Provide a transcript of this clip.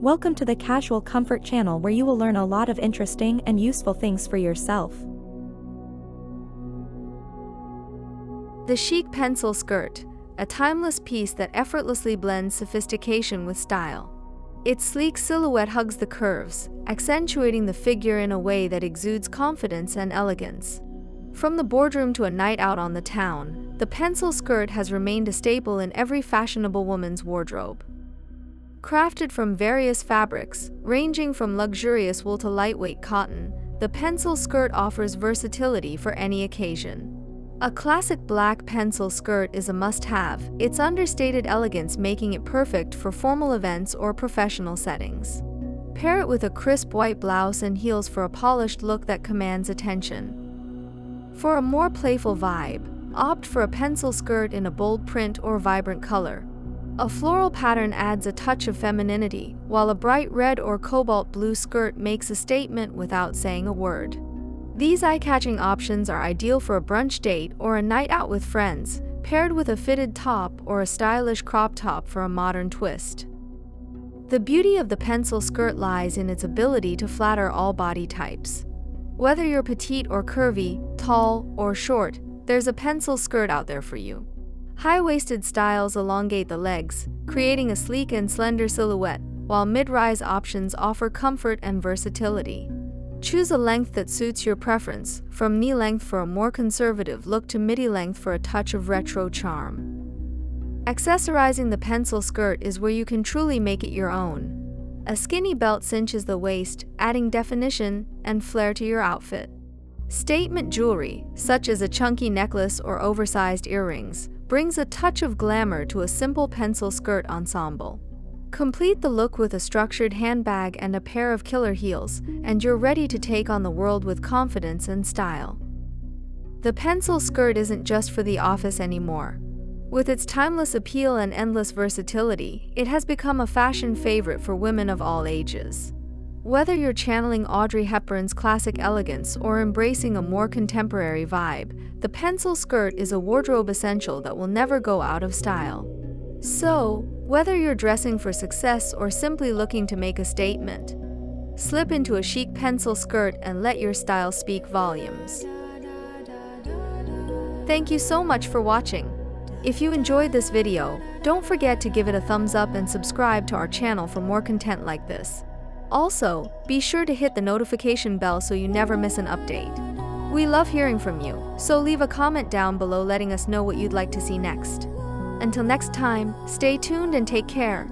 Welcome to the Casual Comfort channel where you will learn a lot of interesting and useful things for yourself. The chic pencil skirt, a timeless piece that effortlessly blends sophistication with style. Its sleek silhouette hugs the curves, accentuating the figure in a way that exudes confidence and elegance. From the boardroom to a night out on the town, the pencil skirt has remained a staple in every fashionable woman's wardrobe. Crafted from various fabrics, ranging from luxurious wool to lightweight cotton, the pencil skirt offers versatility for any occasion. A classic black pencil skirt is a must-have, its understated elegance making it perfect for formal events or professional settings. Pair it with a crisp white blouse and heels for a polished look that commands attention. For a more playful vibe, opt for a pencil skirt in a bold print or vibrant color, a floral pattern adds a touch of femininity, while a bright red or cobalt blue skirt makes a statement without saying a word. These eye-catching options are ideal for a brunch date or a night out with friends, paired with a fitted top or a stylish crop top for a modern twist. The beauty of the pencil skirt lies in its ability to flatter all body types. Whether you're petite or curvy, tall or short, there's a pencil skirt out there for you. High-waisted styles elongate the legs, creating a sleek and slender silhouette, while mid-rise options offer comfort and versatility. Choose a length that suits your preference, from knee length for a more conservative look to midi length for a touch of retro charm. Accessorizing the pencil skirt is where you can truly make it your own. A skinny belt cinches the waist, adding definition and flair to your outfit. Statement jewelry, such as a chunky necklace or oversized earrings, brings a touch of glamour to a simple pencil skirt ensemble. Complete the look with a structured handbag and a pair of killer heels, and you're ready to take on the world with confidence and style. The pencil skirt isn't just for the office anymore. With its timeless appeal and endless versatility, it has become a fashion favorite for women of all ages. Whether you're channeling Audrey Hepburn's classic elegance or embracing a more contemporary vibe, the pencil skirt is a wardrobe essential that will never go out of style. So, whether you're dressing for success or simply looking to make a statement, slip into a chic pencil skirt and let your style speak volumes. Thank you so much for watching. If you enjoyed this video, don't forget to give it a thumbs up and subscribe to our channel for more content like this. Also, be sure to hit the notification bell so you never miss an update. We love hearing from you, so leave a comment down below letting us know what you'd like to see next. Until next time, stay tuned and take care.